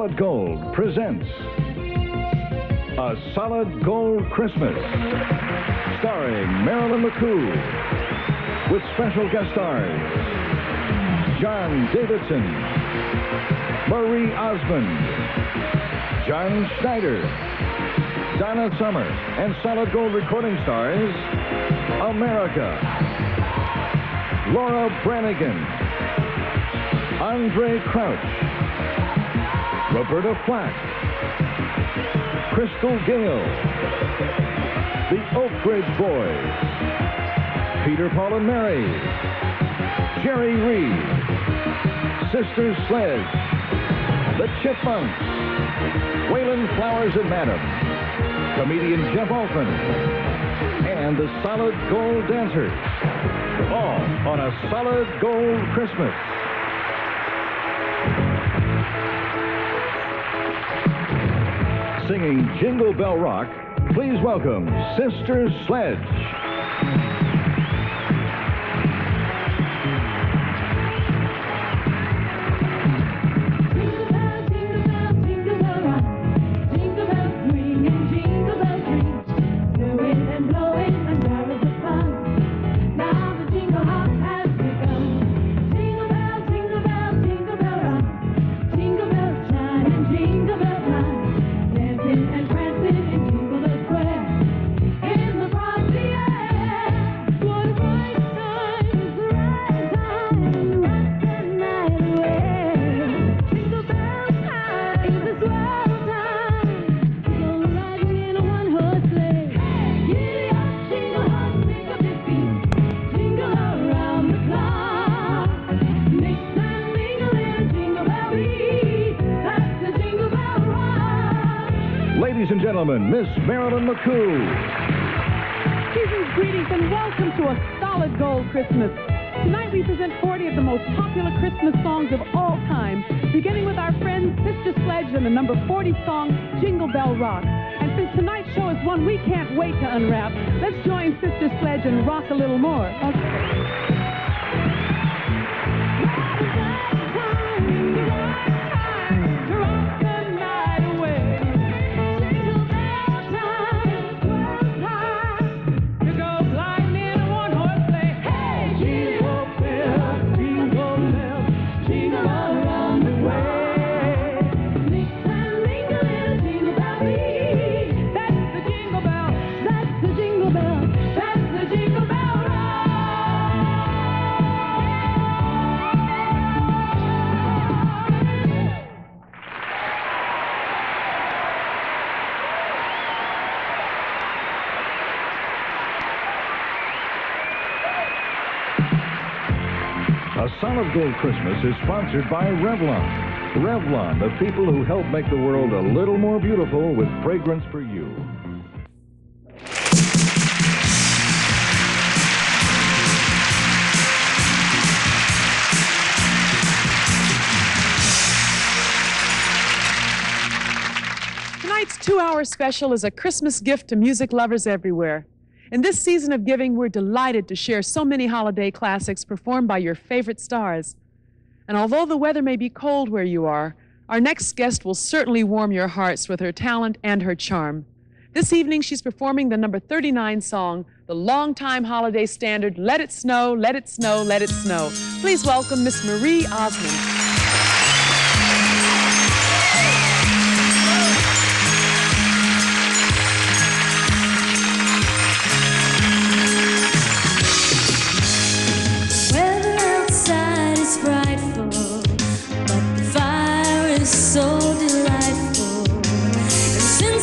Solid Gold presents A Solid Gold Christmas, starring Marilyn McCoo, with special guest stars John Davidson, Marie Osmond, John Schneider, Donna Summer, and Solid Gold recording stars America, Laura Branigan, Andraé Crouch, Roberta Flack, Crystal Gayle, the Oak Ridge Boys, Peter Paul and Mary, Jerry Reed, Sister Sledge, the Chipmunks, Wayland Flowers and Madame, comedian Jeff Altman, and the Solid Gold Dancers. All on a Solid Gold Christmas. Singing Jingle Bell Rock, please welcome Sister Sledge. Ladies and gentlemen, Miss Marilyn McCoo. Season's greetings and welcome to a solid gold Christmas. Tonight we present 40 of the most popular Christmas songs of all time, beginning with our friend Sister Sledge and the number 40 song Jingle Bell Rock. And since tonight's show is one we can't wait to unwrap, let's join Sister Sledge and rock a little more. Okay. Solid Gold Christmas is sponsored by Revlon. Revlon, the people who help make the world a little more beautiful with fragrance for you. Tonight's two hour special is a Christmas gift to music lovers everywhere. In this season of giving, we're delighted to share so many holiday classics performed by your favorite stars. And although the weather may be cold where you are, our next guest will certainly warm your hearts with her talent and her charm. This evening, she's performing the number 39 song, the longtime holiday standard, Let It Snow, Let It Snow, Let It Snow. Please welcome Miss Marie Osmond.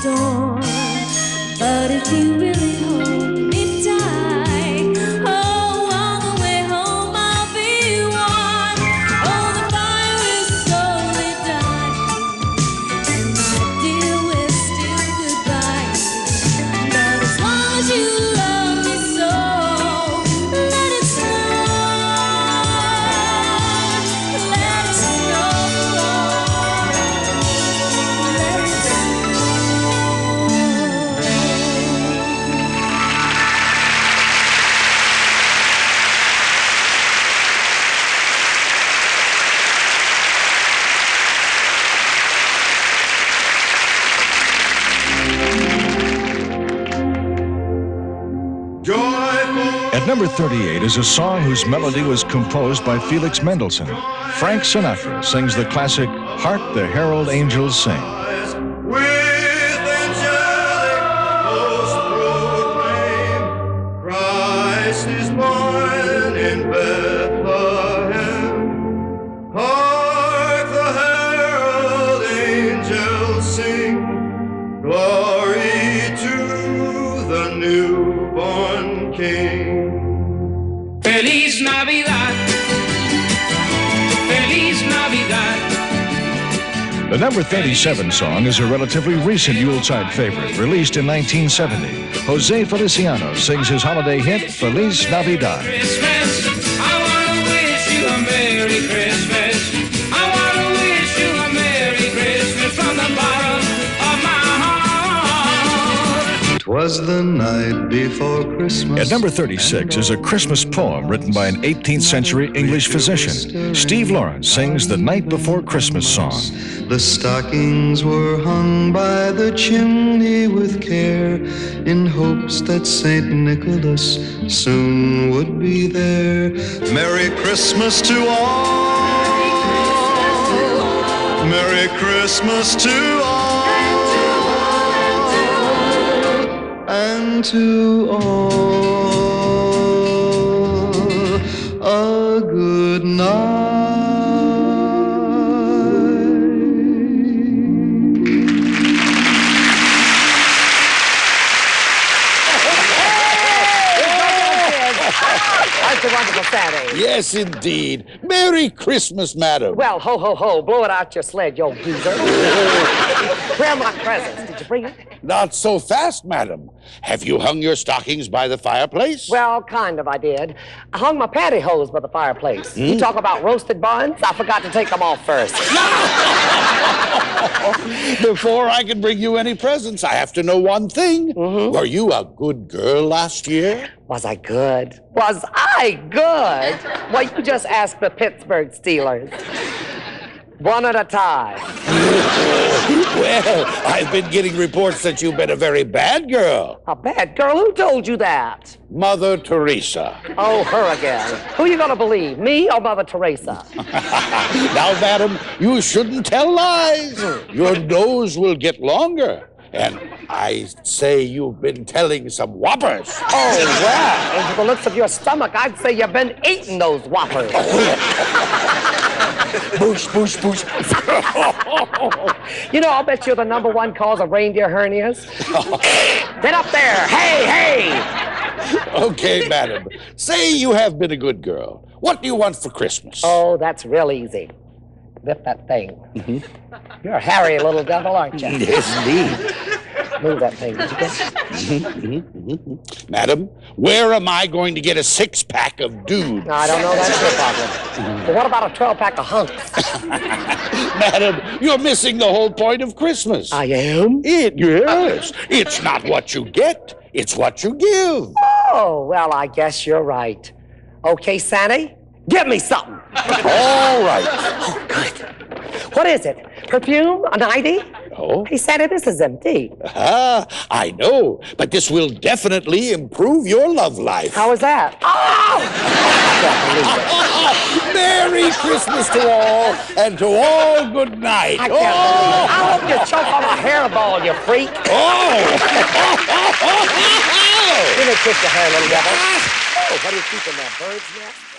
storm. But if you really hold number 38 is a song whose melody was composed by Felix Mendelssohn. Frank Sinatra sings the classic Hark the Herald Angels Sing. Newborn King. Feliz Navidad. Feliz Navidad. The number 37 song is a relatively recent Yuletide favorite, released in 1970. Jose Feliciano sings his holiday hit, Feliz Navidad. Christmas. I want to wish you a Merry Christmas. Twas the night before Christmas. At number 36 is a Christmas poem written by an 18th century English physician. Steve Lawrence sings the Night Before Christmas song. The stockings were hung by the chimney with care in hopes that St. Nicholas soon would be there. Merry Christmas to all. Merry Christmas to all. And to all a good night. That's a wonderful Saturday. Yes, indeed. Merry Christmas, madam. Well, ho, ho, ho. Blow it out your sled, you old geezer. Where are my presents? Did you bring them? Not so fast, madam. Have you hung your stockings by the fireplace? Well, kind of, I did. I hung my pantyhose by the fireplace. You hmm? talk about roasted buns? I forgot to take them off first. Before I can bring you any presents, I have to know one thing. Mm-hmm. Were you a good girl last year? Was I good? Was I good? Well, you just ask the Pittsburgh Steelers. One at a time. Well, I've been getting reports that you've been a very bad girl. A bad girl? Who told you that? Mother Teresa. Oh, her again. Who you gonna believe, me or Mother Teresa? now, madam, you shouldn't tell lies. Your nose will get longer. And I say you've been telling some whoppers. Oh, well, and from the looks of your stomach, I'd say you've been eating those whoppers. Boosh, boosh, boosh. You know, I'll bet you're the number one cause of reindeer hernias. Get up there. Hey, hey. Okay, madam. Say you have been a good girl. What do you want for Christmas? Oh, that's real easy. Lift that thing. Mm-hmm. You're a hairy little devil, aren't you? Yes, indeed. Move that thing. Would you go? Madam, where am I going to get a six pack of dudes? No, I don't know. That's your problem. But what about a 12 pack of hunks? Madam, you're missing the whole point of Christmas. I am? It, yes. It's not what you get, it's what you give. Oh, well, I guess you're right. Okay, Santa, give me something. All right. Oh, good. What is it? Perfume? An ID? Oh, Hey, Santa, this is empty. ah, I know, but this will definitely improve your love life. How is that? Oh! Merry Christmas to all, and to all good night. I can't it. I hope you choke on a hairball, you freak. Oh! Give me a kiss your hair, little devil. Oh, what are you keeping that bird's nest?